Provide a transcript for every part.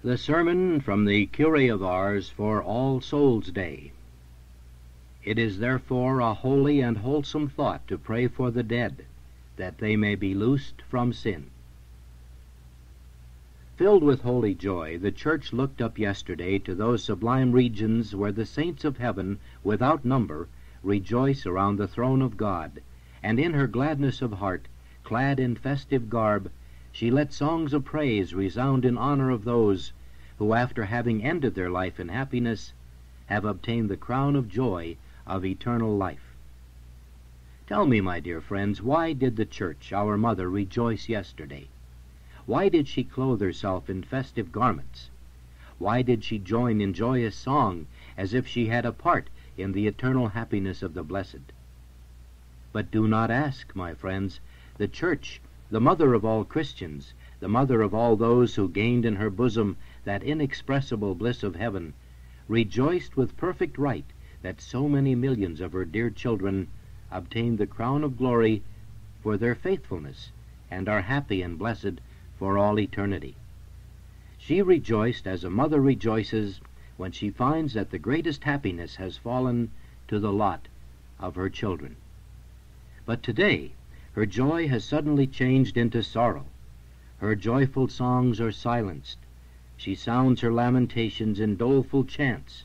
The sermon from the Cure of Ars for All Souls Day. It is therefore a holy and wholesome thought to pray for the dead, that they may be loosed from sin. Filled with holy joy, the church looked up yesterday to those sublime regions where the saints of heaven, without number, rejoice around the throne of God, and in her gladness of heart, clad in festive garb, she let songs of praise resound in honor of those who, after having ended their life in happiness, have obtained the crown of joy of eternal life. Tell me, my dear friends, why did the church, our mother, rejoice yesterday? Why did she clothe herself in festive garments? Why did she join in joyous song as if she had a part in the eternal happiness of the blessed? But do not ask, my friends. The church the mother of all Christians, the mother of all those who gained in her bosom that inexpressible bliss of heaven, rejoiced with perfect right that so many millions of her dear children obtained the crown of glory for their faithfulness and are happy and blessed for all eternity. She rejoiced as a mother rejoices when she finds that the greatest happiness has fallen to the lot of her children. But today, her joy has suddenly changed into sorrow. Her joyful songs are silenced. She sounds her lamentations in doleful chants.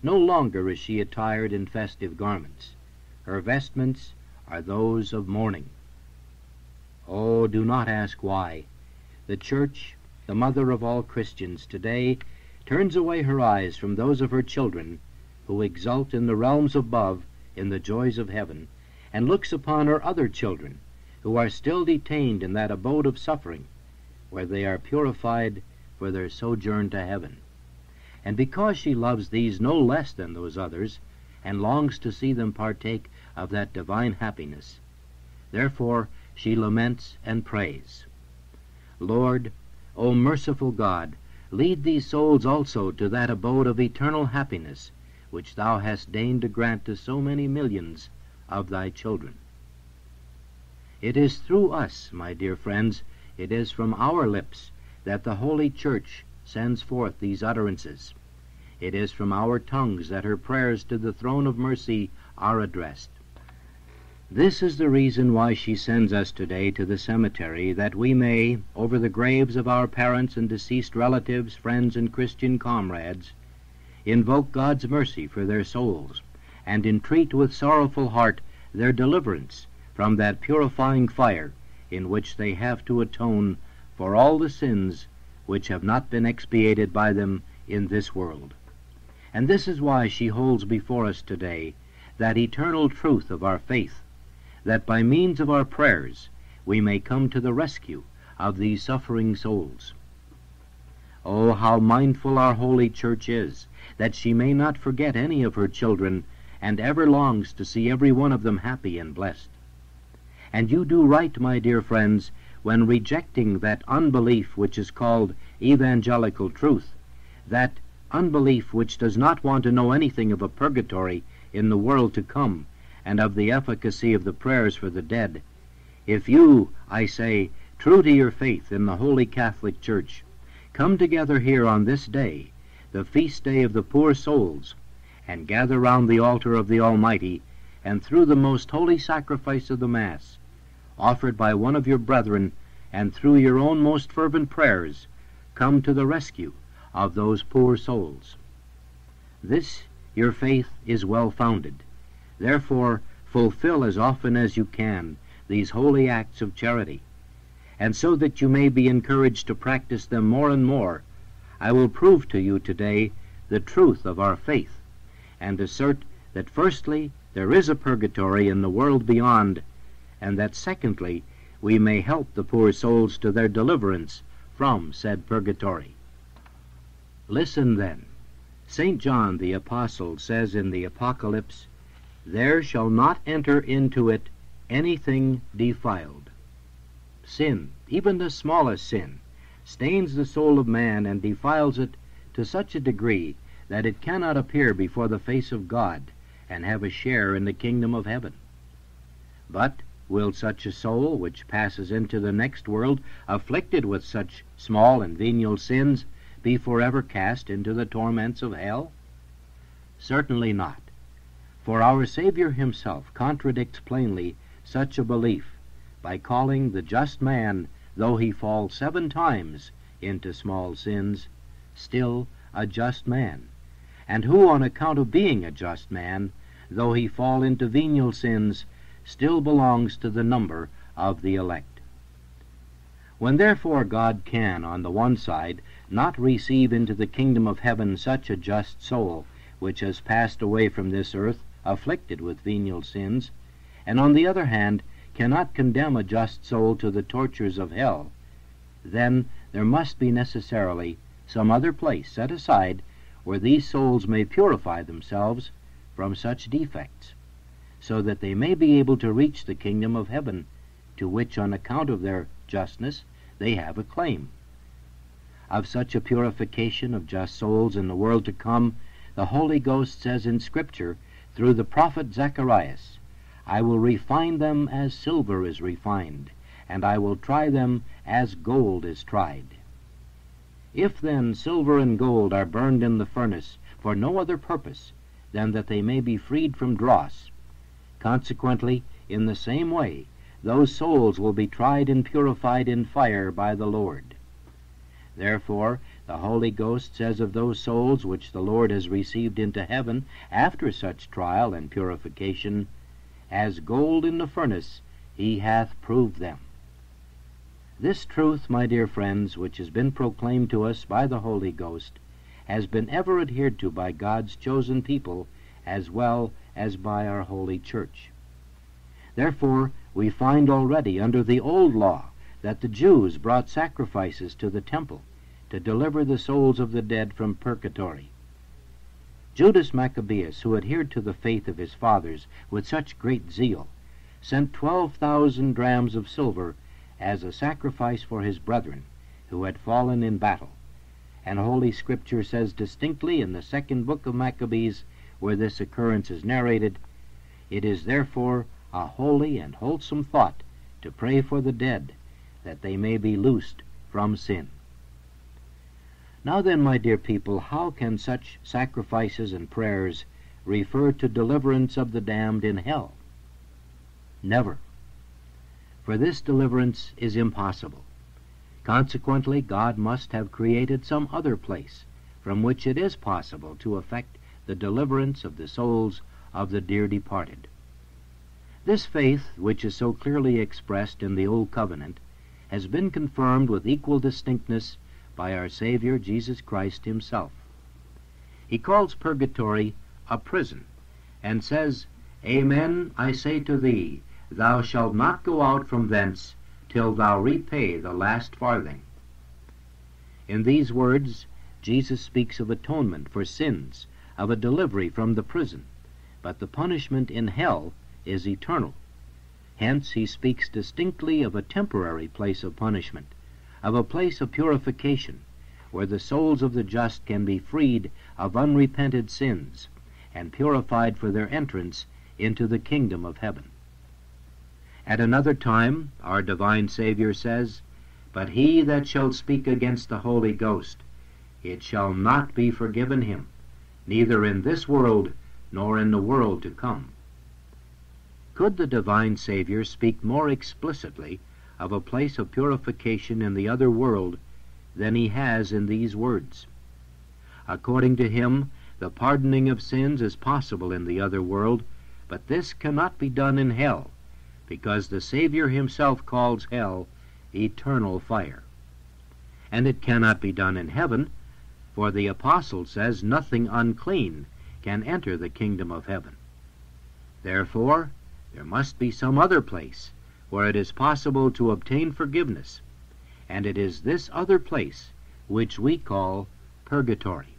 No longer is she attired in festive garments. Her vestments are those of mourning. Oh, do not ask why. The Church, the mother of all Christians, today turns away her eyes from those of her children who exult in the realms above in the joys of heaven, and looks upon her other children who are still detained in that abode of suffering, where they are purified for their sojourn to heaven. And because she loves these no less than those others, and longs to see them partake of that divine happiness, therefore she laments and prays. Lord, O merciful God, lead these souls also to that abode of eternal happiness which thou hast deigned to grant to so many millions of thy children. It is through us, my dear friends, it is from our lips that the Holy Church sends forth these utterances. It is from our tongues that her prayers to the throne of mercy are addressed. This is the reason why she sends us today to the cemetery, that we may, over the graves of our parents and deceased relatives, friends, and Christian comrades, invoke God's mercy for their souls, and entreat with sorrowful heart their deliverance from that purifying fire in which they have to atone for all the sins which have not been expiated by them in this world. And this is why she holds before us today that eternal truth of our faith, that by means of our prayers we may come to the rescue of these suffering souls. Oh, how mindful our holy church is, that she may not forget any of her children, and ever longs to see every one of them happy and blessed. And you do right, my dear friends, when rejecting that unbelief which is called evangelical truth, that unbelief which does not want to know anything of a purgatory in the world to come, and of the efficacy of the prayers for the dead. If you, I say, true to your faith in the Holy Catholic Church, come together here on this day, the feast day of the poor souls, and gather round the altar of the Almighty, and through the most holy sacrifice of the Mass, offered by one of your brethren, and through your own most fervent prayers, come to the rescue of those poor souls. This, your faith, is well founded. Therefore, fulfill as often as you can these holy acts of charity. And so that you may be encouraged to practice them more and more, I will prove to you today the truth of our faith, and assert that firstly there is a purgatory in the world beyond, and that secondly we may help the poor souls to their deliverance from said purgatory. Listen then. St. John the Apostle says in the Apocalypse, There shall not enter into it anything defiled. Sin, even the smallest sin, stains the soul of man and defiles it to such a degree that it cannot appear before the face of God and have a share in the kingdom of heaven. But Will such a soul, which passes into the next world, afflicted with such small and venial sins, be forever cast into the torments of hell? Certainly not. For our Savior himself contradicts plainly such a belief by calling the just man, though he fall seven times into small sins, still a just man, and who, on account of being a just man, though he fall into venial sins, still belongs to the number of the elect. When therefore God can, on the one side, not receive into the kingdom of heaven such a just soul, which has passed away from this earth afflicted with venial sins, and on the other hand cannot condemn a just soul to the tortures of hell, then there must be necessarily some other place set aside where these souls may purify themselves from such defects, so that they may be able to reach the kingdom of heaven, to which, on account of their justness, they have a claim. Of such a purification of just souls in the world to come, the Holy Ghost says in Scripture through the prophet Zacharias, I will refine them as silver is refined, and I will try them as gold is tried. If then silver and gold are burned in the furnace for no other purpose than that they may be freed from dross, consequently, in the same way, those souls will be tried and purified in fire by the Lord. Therefore, the Holy Ghost says of those souls which the Lord has received into heaven after such trial and purification, As gold in the furnace he hath proved them. This truth, my dear friends, which has been proclaimed to us by the Holy Ghost, has been ever adhered to by God's chosen people as well as by our holy church. Therefore, we find already under the old law that the Jews brought sacrifices to the temple to deliver the souls of the dead from purgatory. Judas Maccabeus, who adhered to the faith of his fathers with such great zeal, sent twelve thousand drams of silver as a sacrifice for his brethren who had fallen in battle. And Holy Scripture says distinctly in the second book of Maccabees, where this occurrence is narrated, It is therefore a holy and wholesome thought to pray for the dead, that they may be loosed from sin. Now then, my dear people, how can such sacrifices and prayers refer to deliverance of the damned in hell? Never. For this deliverance is impossible. Consequently, God must have created some other place from which it is possible to effect the deliverance of the souls of the dear departed. This faith, which is so clearly expressed in the Old Covenant, has been confirmed with equal distinctness by our Savior Jesus Christ himself. He calls purgatory a prison, and says, Amen, I say to thee, thou shalt not go out from thence till thou repay the last farthing. In these words, Jesus speaks of atonement for sins, of a delivery from the prison, but the punishment in hell is eternal. Hence he speaks distinctly of a temporary place of punishment, of a place of purification, where the souls of the just can be freed of unrepented sins, and purified for their entrance into the kingdom of heaven. At another time, our divine Savior says, But he that shall speak against the Holy Ghost, it shall not be forgiven him, neither in this world nor in the world to come. Could the divine Savior speak more explicitly of a place of purification in the other world than he has in these words. According to him, the pardoning of sins is possible in the other world, but this cannot be done in hell, because the Savior himself calls hell eternal fire. And it cannot be done in heaven, for the apostle says nothing unclean can enter the kingdom of heaven. Therefore, there must be some other place where it is possible to obtain forgiveness, and it is this other place which we call purgatory.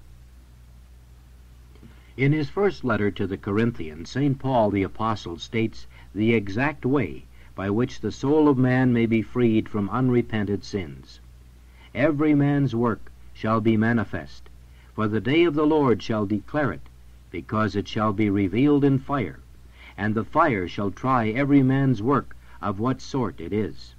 In his first letter to the Corinthians, St. Paul the Apostle states the exact way by which the soul of man may be freed from unrepented sins. Every man's work shall be manifest, for the day of the Lord shall declare it, because it shall be revealed in fire, and the fire shall try every man's work of what sort it is.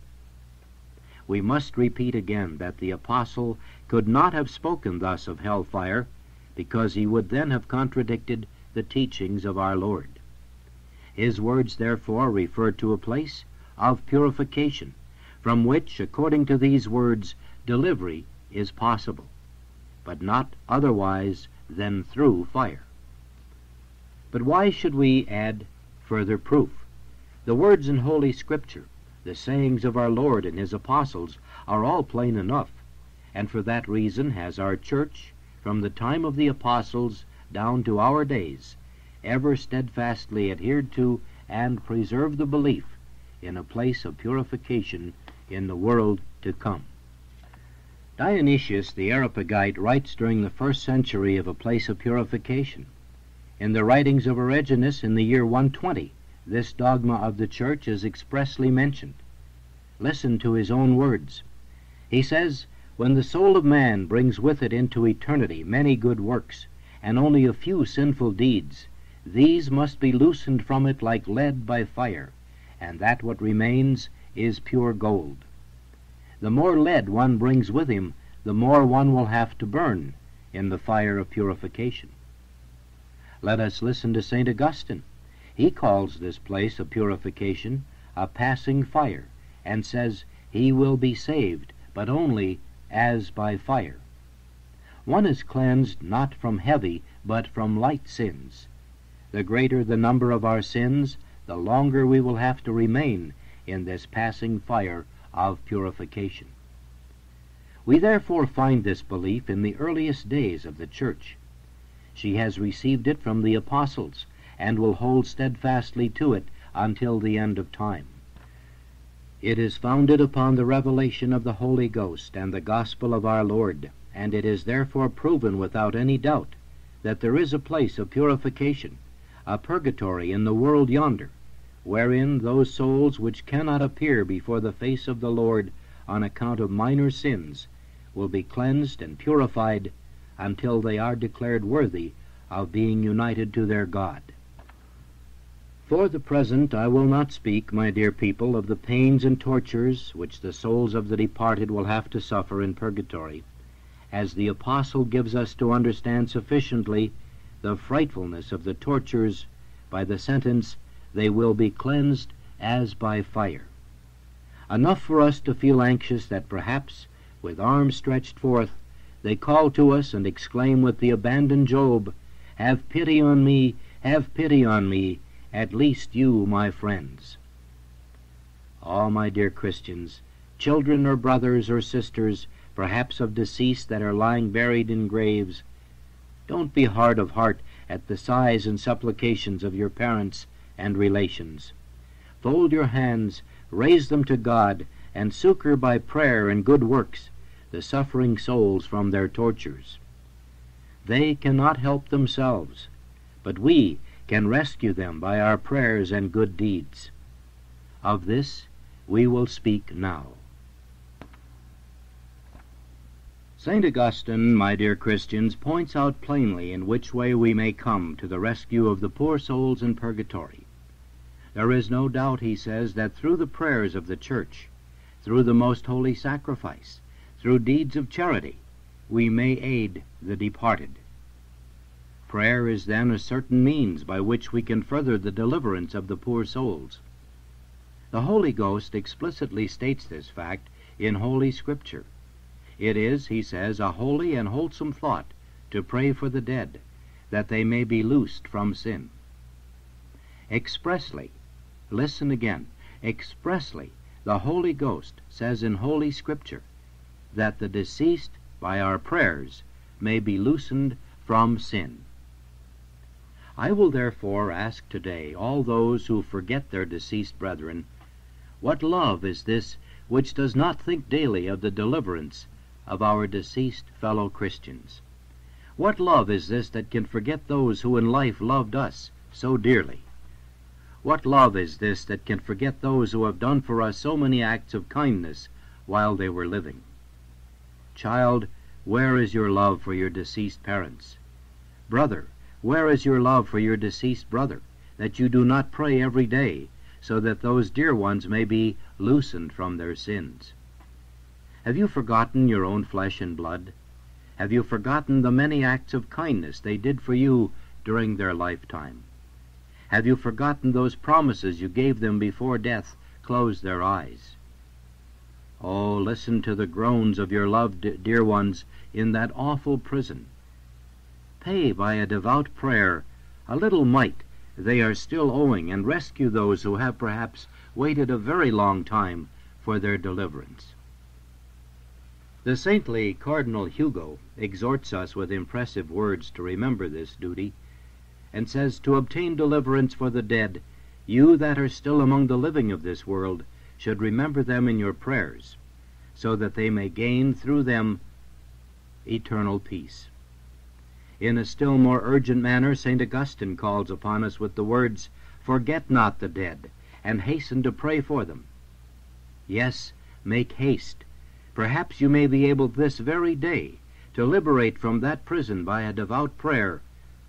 we must repeat again that the apostle could not have spoken thus of hell fire, because he would then have contradicted the teachings of our Lord. His words, therefore, refer to a place of purification, from which, according to these words, delivery is possible, but not otherwise than through fire. But why should we add further proof? The words in Holy Scripture, the sayings of our Lord and his apostles, are all plain enough, and for that reason has our church, from the time of the apostles down to our days, ever steadfastly adhered to and preserved the belief in a place of purification in the world to come. Dionysius the Areopagite writes during the first century of a place of purification. In the writings of Origenus in the year 120, this dogma of the Church is expressly mentioned. Listen to his own words. He says, When the soul of man brings with it into eternity many good works, and only a few sinful deeds, these must be loosened from it like lead by fire, and that what remains is pure gold. The more lead one brings with him, the more one will have to burn in the fire of purification. Let us listen to St. Augustine. He calls this place of purification a passing fire, and says he will be saved, but only as by fire. One is cleansed not from heavy, but from light sins. The greater the number of our sins, the longer we will have to remain in this passing fire of purification. We therefore find this belief in the earliest days of the Church. She has received it from the apostles, and will hold steadfastly to it until the end of time. It is founded upon the revelation of the Holy Ghost and the gospel of our Lord, and it is therefore proven without any doubt that there is a place of purification, a purgatory in the world yonder, wherein those souls which cannot appear before the face of the Lord on account of minor sins will be cleansed and purified until they are declared worthy of being united to their God. For the present I will not speak, my dear people, of the pains and tortures which the souls of the departed will have to suffer in purgatory, as the Apostle gives us to understand sufficiently the frightfulness of the tortures by the sentence, they will be cleansed as by fire. Enough for us to feel anxious that perhaps, with arms stretched forth, they call to us and exclaim with the abandoned Job, Have pity on me, have pity on me, at least you, my friends. Ah, my dear Christians, children or brothers or sisters, perhaps of deceased that are lying buried in graves, don't be hard of heart at the sighs and supplications of your parents and relations. Fold your hands, raise them to God, and succor by prayer and good works the suffering souls from their tortures. They cannot help themselves, but we can rescue them by our prayers and good deeds. Of this we will speak now. St. Augustine, my dear Christians, points out plainly in which way we may come to the rescue of the poor souls in purgatory. There is no doubt, he says, that through the prayers of the Church, through the most holy sacrifice, through deeds of charity, we may aid the departed. Prayer is then a certain means by which we can further the deliverance of the poor souls. The Holy Ghost explicitly states this fact in Holy Scripture. It is, he says, a holy and wholesome thought to pray for the dead, that they may be loosed from sin. Expressly, listen again, expressly, the Holy Ghost says in Holy Scripture that the deceased, by our prayers, may be loosened from sin. I will therefore ask today all those who forget their deceased brethren, what love is this which does not think daily of the deliverance of our deceased fellow Christians? What love is this that can forget those who in life loved us so dearly? What love is this that can forget those who have done for us so many acts of kindness while they were living? Child, where is your love for your deceased parents? Brother, where is your love for your deceased brother, that you do not pray every day, so that those dear ones may be loosened from their sins? Have you forgotten your own flesh and blood? Have you forgotten the many acts of kindness they did for you during their lifetime? Have you forgotten those promises you gave them before death closed their eyes? Oh, listen to the groans of your loved dear ones in that awful prison. Pay by a devout prayer a little mite they are still owing, and rescue those who have perhaps waited a very long time for their deliverance. The saintly Cardinal Hugo exhorts us with impressive words to remember this duty, and says, To obtain deliverance for the dead, you that are still among the living of this world should remember them in your prayers, so that they may gain through them eternal peace. In a still more urgent manner, St. Augustine calls upon us with the words, Forget not the dead, and hasten to pray for them. Yes, make haste. Perhaps you may be able this very day to liberate from that prison by a devout prayer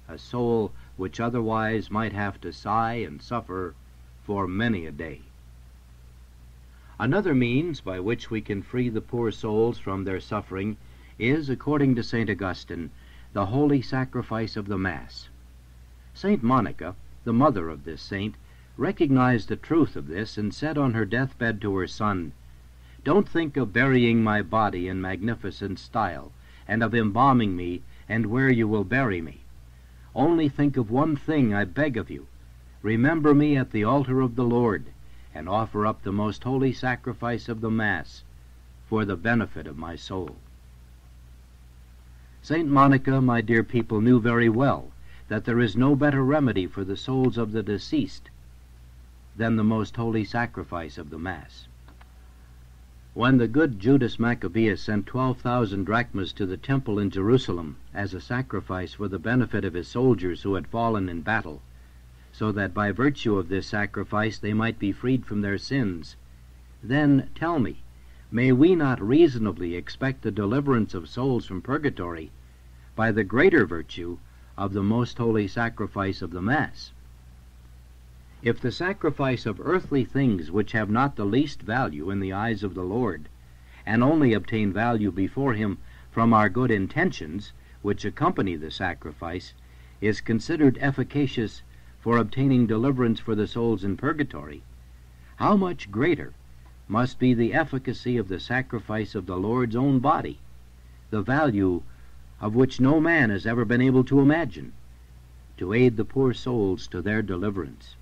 a soul which otherwise might have to sigh and suffer for many a day. Another means by which we can free the poor souls from their suffering is, according to St. Augustine, the holy sacrifice of the Mass. St. Monica, the mother of this saint, recognized the truth of this and said on her deathbed to her son, Don't think of burying my body in magnificent style, and of embalming me, and where you will bury me. Only think of one thing, I beg of you. Remember me at the altar of the Lord, and offer up the most holy sacrifice of the Mass for the benefit of my soul. St. Monica, my dear people, knew very well that there is no better remedy for the souls of the deceased than the most holy sacrifice of the Mass. When the good Judas Maccabeus sent 12,000 drachmas to the temple in Jerusalem as a sacrifice for the benefit of his soldiers who had fallen in battle, so that by virtue of this sacrifice they might be freed from their sins, then tell me, may we not reasonably expect the deliverance of souls from purgatory by the greater virtue of the most holy sacrifice of the Mass? If the sacrifice of earthly things which have not the least value in the eyes of the Lord, and only obtain value before Him from our good intentions which accompany the sacrifice, is considered efficacious for obtaining deliverance for the souls in purgatory, how much greater must be the efficacy of the sacrifice of the Lord's own body, the value of which no man has ever been able to imagine, to aid the poor souls to their deliverance.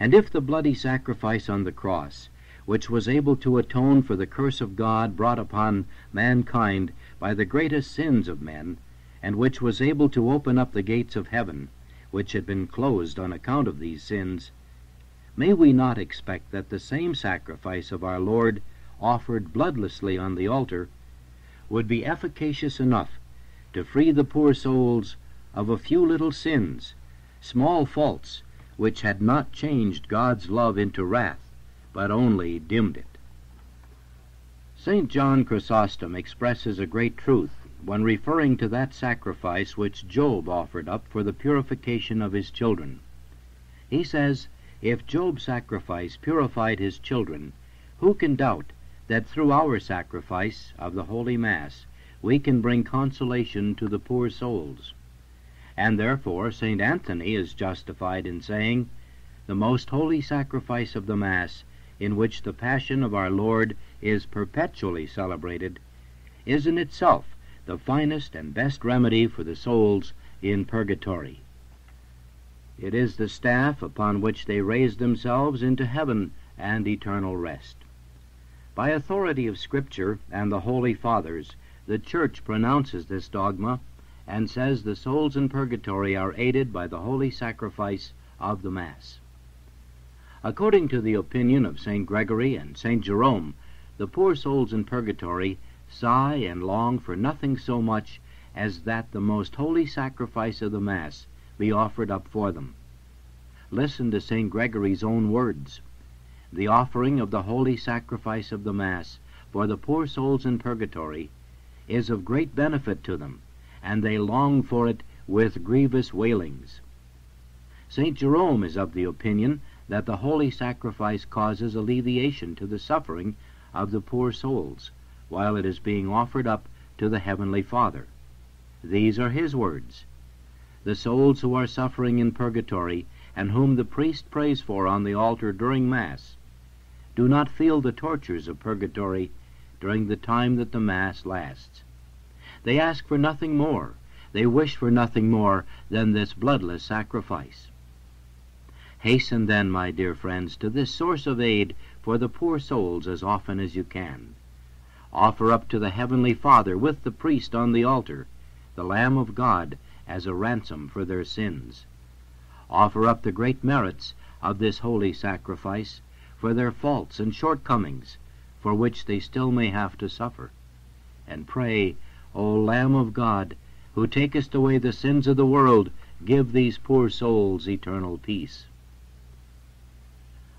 And if the bloody sacrifice on the cross, which was able to atone for the curse of God brought upon mankind by the greatest sins of men, and which was able to open up the gates of heaven, which had been closed on account of these sins, May we not expect that the same sacrifice of our Lord offered bloodlessly on the altar would be efficacious enough to free the poor souls of a few little sins, small faults which had not changed God's love into wrath, but only dimmed it? St. John Chrysostom expresses a great truth when referring to that sacrifice which Job offered up for the purification of his children. He says, if Job's sacrifice purified his children, who can doubt that through our sacrifice of the Holy Mass we can bring consolation to the poor souls? And therefore St. Anthony is justified in saying, The most holy sacrifice of the Mass, in which the Passion of our Lord is perpetually celebrated, is in itself the finest and best remedy for the souls in purgatory. It is the staff upon which they raise themselves into heaven and eternal rest. By authority of Scripture and the Holy Fathers, the Church pronounces this dogma and says the souls in purgatory are aided by the holy sacrifice of the Mass. According to the opinion of St. Gregory and St. Jerome, the poor souls in purgatory sigh and long for nothing so much as that the most holy sacrifice of the Mass be offered up for them. Listen to St. Gregory's own words. The offering of the holy sacrifice of the Mass for the poor souls in purgatory is of great benefit to them, and they long for it with grievous wailings. St. Jerome is of the opinion that the holy sacrifice causes alleviation to the suffering of the poor souls while it is being offered up to the Heavenly Father. These are his words. The souls who are suffering in purgatory and whom the priest prays for on the altar during Mass do not feel the tortures of purgatory during the time that the Mass lasts. They ask for nothing more, they wish for nothing more than this bloodless sacrifice. Hasten then, my dear friends, to this source of aid for the poor souls as often as you can. Offer up to the Heavenly Father with the priest on the altar the Lamb of God as a ransom for their sins. Offer up the great merits of this holy sacrifice for their faults and shortcomings, for which they still may have to suffer. And pray, O Lamb of God, who takest away the sins of the world, give these poor souls eternal peace.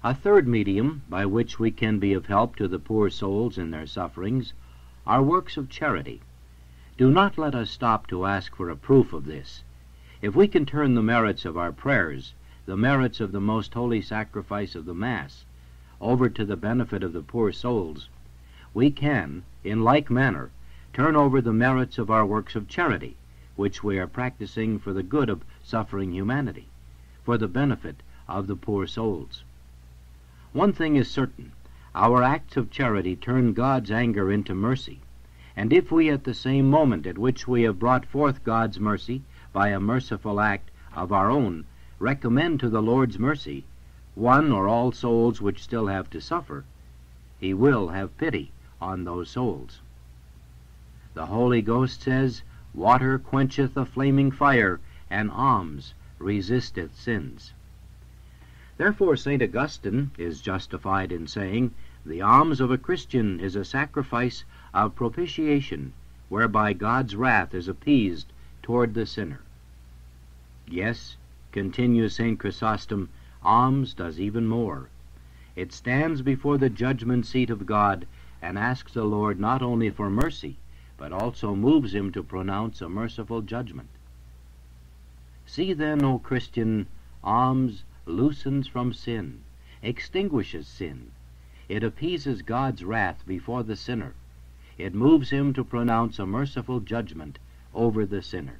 A third medium by which we can be of help to the poor souls in their sufferings are works of charity. Do not let us stop to ask for a proof of this. If we can turn the merits of our prayers, the merits of the most holy sacrifice of the Mass, over to the benefit of the poor souls, we can, in like manner, turn over the merits of our works of charity, which we are practicing for the good of suffering humanity, for the benefit of the poor souls. One thing is certain our acts of charity turn God's anger into mercy, and if we at the same moment at which we have brought forth God's mercy by a merciful act of our own recommend to the Lord's mercy one or all souls which still have to suffer, he will have pity on those souls. The Holy Ghost says, Water quencheth a flaming fire, and alms resisteth sins. Therefore St. Augustine is justified in saying, The alms of a Christian is a sacrifice of propitiation, whereby God's wrath is appeased toward the sinner. Yes, continues St. Chrysostom, alms does even more. It stands before the judgment seat of God and asks the Lord not only for mercy, but also moves him to pronounce a merciful judgment. See then, O Christian, alms loosens from sin, extinguishes sin. It appeases God's wrath before the sinner. It moves him to pronounce a merciful judgment over the sinner.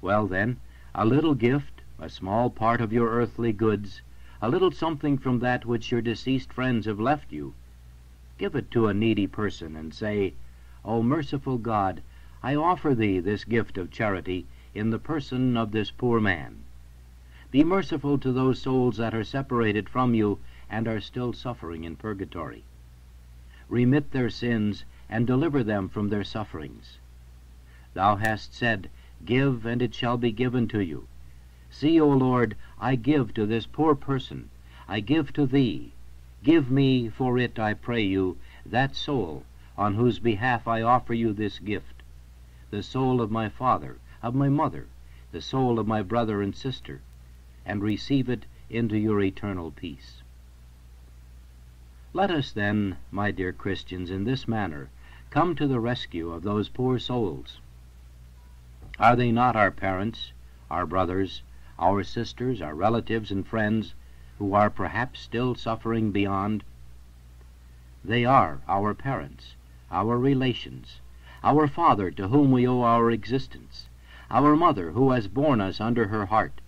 Well, then, a little gift, a small part of your earthly goods, a little something from that which your deceased friends have left you, give it to a needy person and say, O merciful God, I offer thee this gift of charity in the person of this poor man. Be merciful to those souls that are separated from you and are still suffering in purgatory. Remit their sins and deliver them from their sufferings. Thou hast said, Give, and it shall be given to you. See, O Lord, I give to this poor person, I give to thee. Give me, for it, I pray you, that soul on whose behalf I offer you this gift, the soul of my father, of my mother, the soul of my brother and sister, and receive it into your eternal peace. Let us then, my dear Christians, in this manner come to the rescue of those poor souls. Are they not our parents, our brothers, our sisters, our relatives and friends, who are perhaps still suffering beyond? They are our parents, our relations, our father to whom we owe our existence, our mother who has borne us under her heart,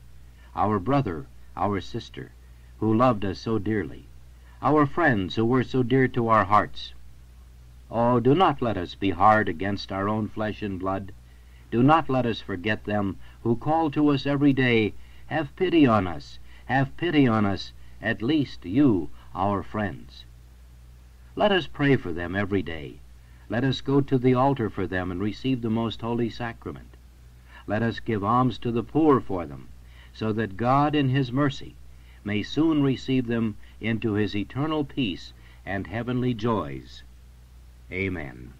our brother, our sister, who loved us so dearly, our friends who were so dear to our hearts. Oh, do not let us be hard against our own flesh and blood. Do not let us forget them who call to us every day, Have pity on us, have pity on us, at least you, our friends. Let us pray for them every day. Let us go to the altar for them and receive the most holy sacrament. Let us give alms to the poor for them so that God in his mercy may soon receive them into his eternal peace and heavenly joys. Amen.